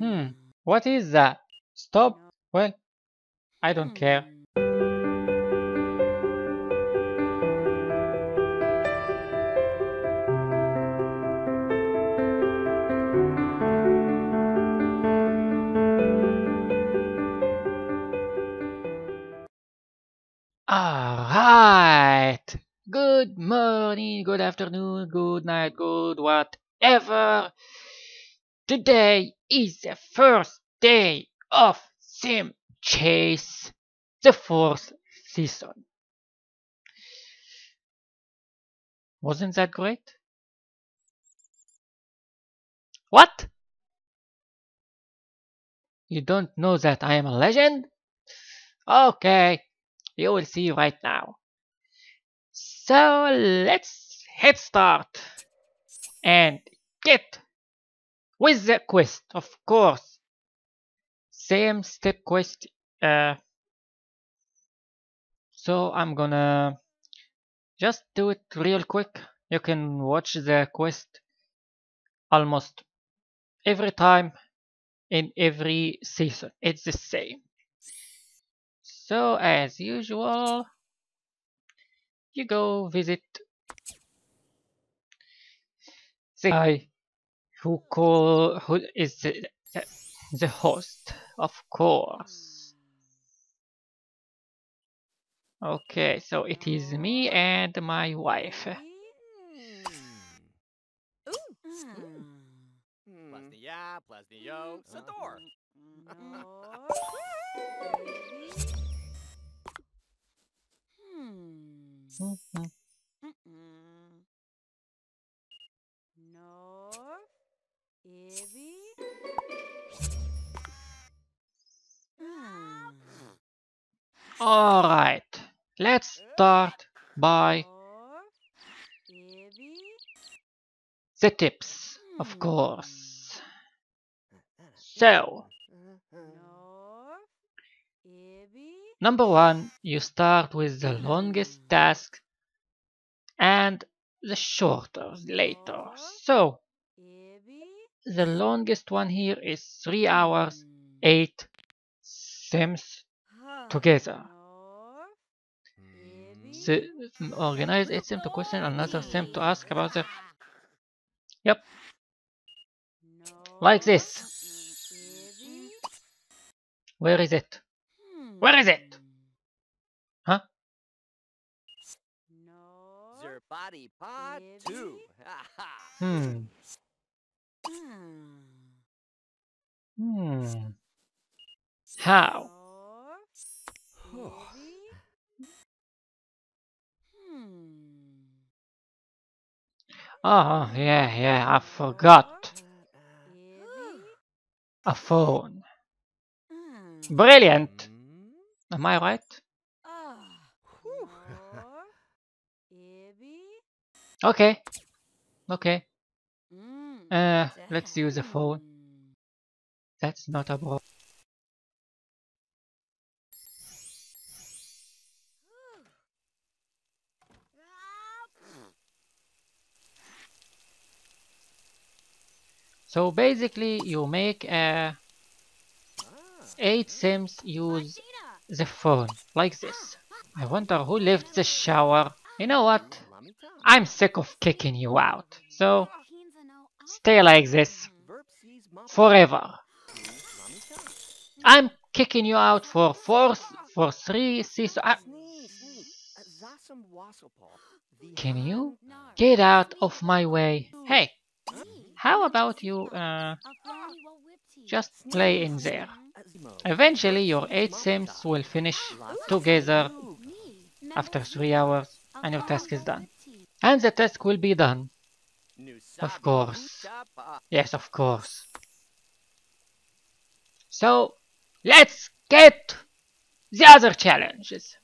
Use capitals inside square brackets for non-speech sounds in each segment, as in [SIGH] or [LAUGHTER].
Hmm, what is that? Stop? Well, I don't care. Alright! Good morning, good afternoon, good night, good whatever. Today is the first day of Sim Chase, the fourth season. Wasn't that great? What? You don't know that I am a legend? Okay, you will see right now. So let's head start and get with the quest, of course. Same step quest. Uh, so I'm gonna just do it real quick. You can watch the quest almost every time in every season. It's the same. So as usual, you go visit the guy who call who is the, the, host, of course. Okay, so it is me and my wife. Ivy. Hmm. All right, let's start by the tips, of hmm. course. So, number one, you start with the longest hmm. task and the shorter later. Uh-huh. So, Ivy. The longest one here is 3 hours 8 sims together. North, Ivy. Mm, so, organize 8 sim to question another sim to ask about the... Yep, like this. Where is it? Where is it? Huh? North. Zer body pod Ivy? two. Ha ha. Hmm. Hmm. Hmm. How? Oh, yeah, yeah, I forgot. A phone. Hmm. Brilliant! Am I right? Ah. [LAUGHS] Okay. Okay. Uh, let's use a phone. That's not a problem. So basically, you make uh, eight sims use the phone like this. I wonder who left the shower. You know what? I'm sick of kicking you out. So stay like this forever. I'm kicking you out for four, for three seasons. Uh, Can you get out of my way? Hey, how about you uh, just play in there? Eventually, your eight sims will finish together after three hours, and your task is done. And the task will be done. Of course. Yes, of course. So, let's get the other challenges,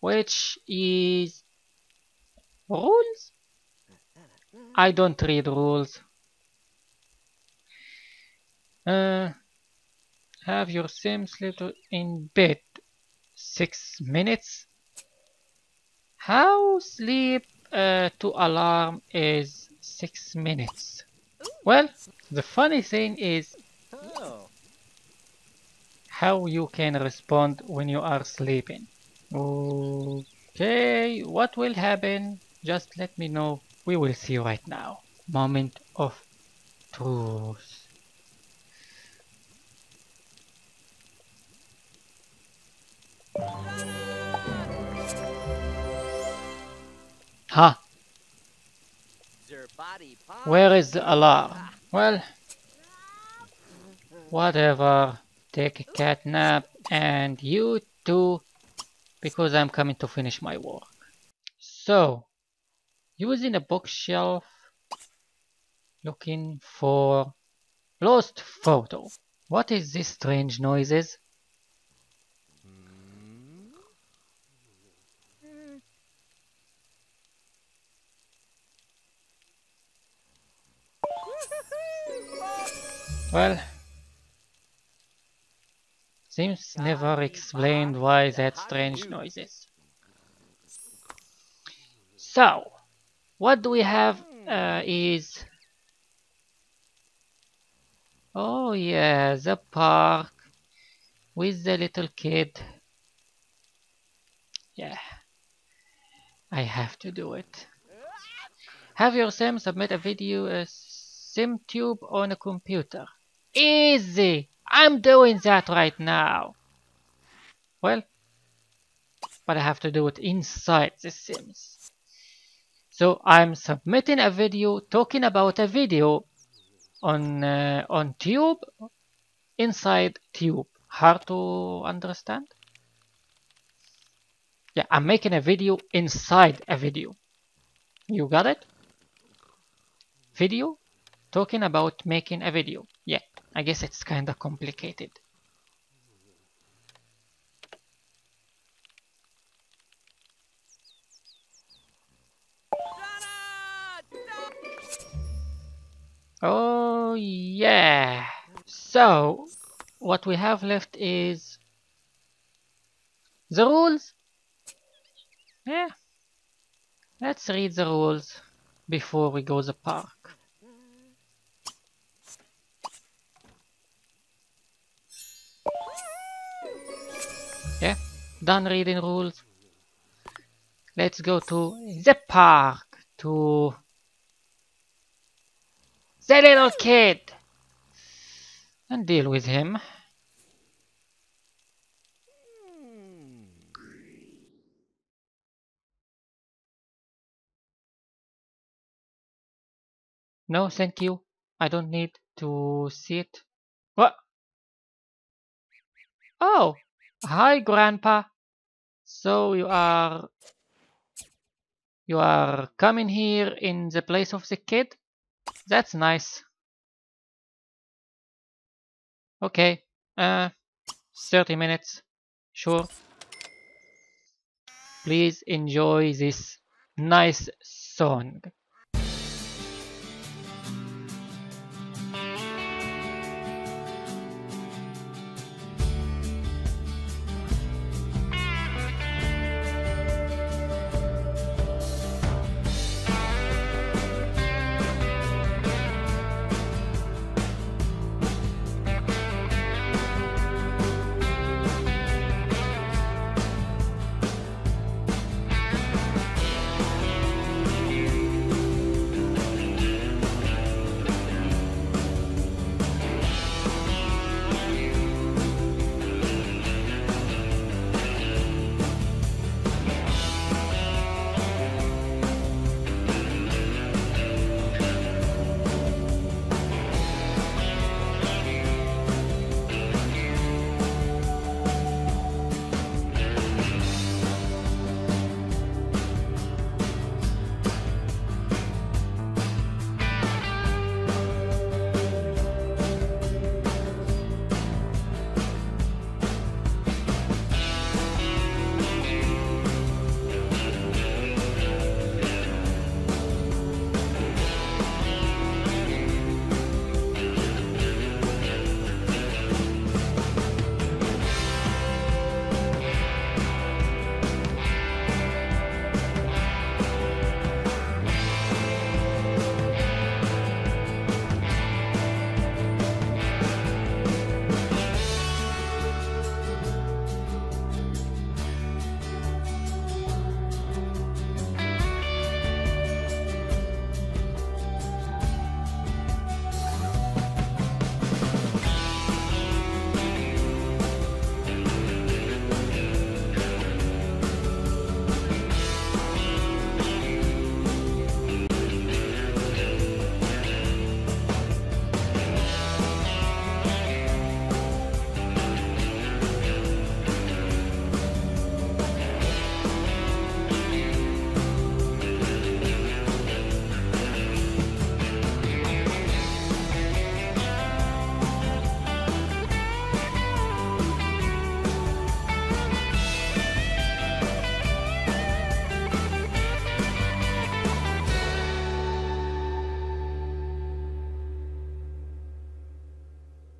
which is rules. I don't read rules. Uh, have your sim sleep in bed six minutes. How sleep uh, to alarm is six minutes. Well, the funny thing is, how you can respond when you are sleeping. Okay, what will happen? Just let me know. We will see right now. Moment of truth. Huh, where is the alarm? Well, whatever. Take a cat nap and you too, because I'm coming to finish my work. So, using a bookshelf, looking for lost photo. What is this strange noises? Well, seems never explained why that strange noises. So, what do we have uh, is... Oh yeah, the park with the little kid. Yeah, I have to do it. Have your sim submit a video a SimTube on a computer. Easy! I'm doing that right now. Well, but I have to do it inside the Sims. So I'm submitting a video talking about a video on uh, on Tube inside Tube. Hard to understand? Yeah, I'm making a video inside a video. You got it? Video talking about making a video. Yeah, I guess it's kind of complicated. Oh yeah. So what we have left is the rules. Yeah. Let's read the rules before we go the park. Done reading rules. Let's go to the park to the little kid and deal with him. No, thank you. I don't need to see it. What? Oh, hi, Grandpa. So you are you are coming here in the place of the kid? That's nice. Okay, uh, 30 minutes. Sure. Please enjoy this nice song.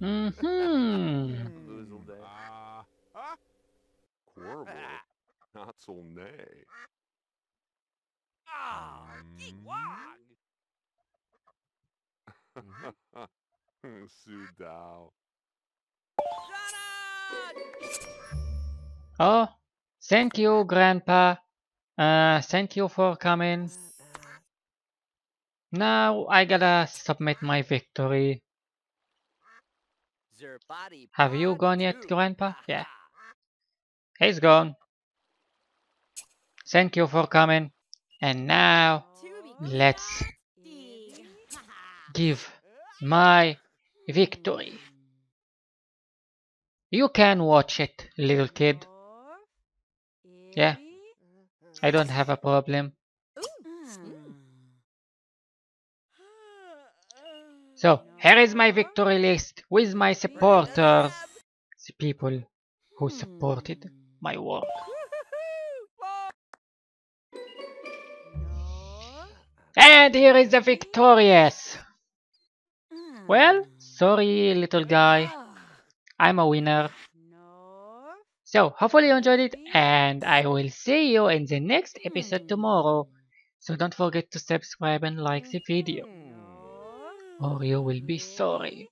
Hmm. Ah, ah. Not so nay. Ah, Ewok! Sudao. Oh, thank you, Grandpa. Uh, thank you for coming. Now I gotta submit my victory. Have you gone yet. Grandpa? [LAUGHS] Yeah. He's gone. Thank you for coming. And now, let's give my victory. You can watch it, little kid. Yeah. I don't have a [LAUGHS] problem. So, here is my victory list with my supporters, the people who hmm. supported my work. And here is the victorious. Well, sorry, little guy. I'm a winner. So, hopefully you enjoyed it, and I will see you in the next episode tomorrow. So don't forget to subscribe and like the video, or you will be sorry.